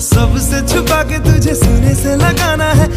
सबसे छुपा के तुझे सीने से लगाना है।